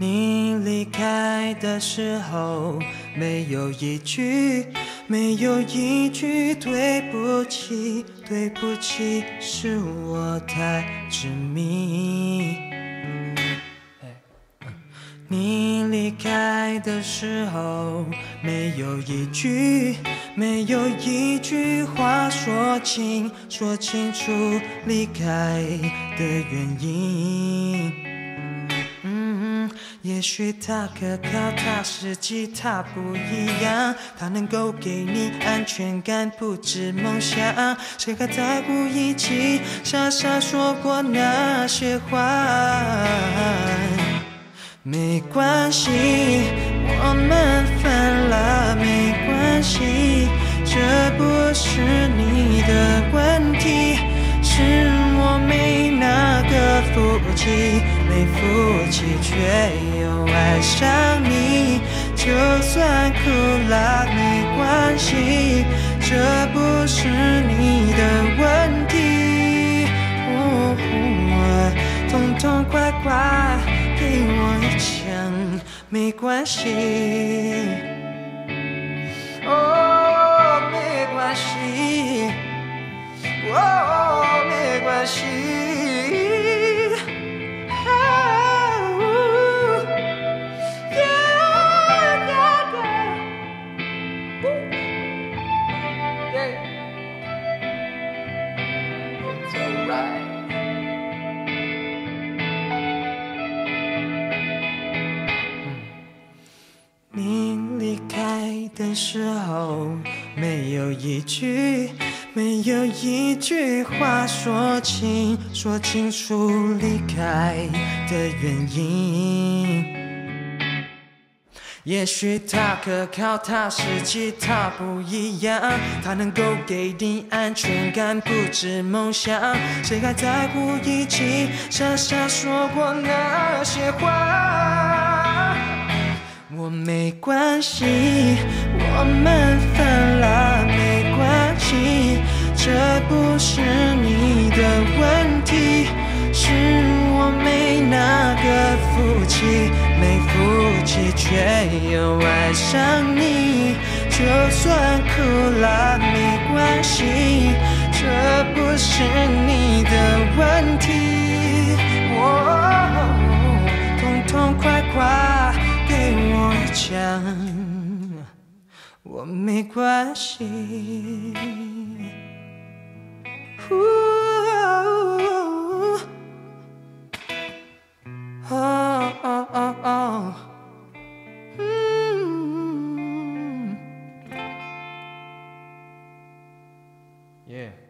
你离开的时候，没有一句，没有一句对不起，对不起，是我太执迷。你离开的时候，没有一句，没有一句话说清，说清楚离开的原因。也许他可靠，他实际他不一样，他能够给你安全感，不止梦想。谁还在乎一起傻傻说过那些话？没关系，我们分了，没关系，这不是你个福气，没福气却又。爱上你，就算哭了没关系，这不是你的问题。痛痛快快给我一枪，没关系。你离开的时候，没有一句，没有一句话说清，说清楚离开的原因。也许他可靠，他实际他不一样，他能够给你安全感，不止梦想。谁还在乎一起傻傻说过那些话？我没关系，我们分了没关系，这不是你的问题，是我没那个福气，没福气却又爱上你，就算哭了没关系，这不是你的问题，我痛痛快快。给我，没关系。哦哦哦哦，嗯，耶。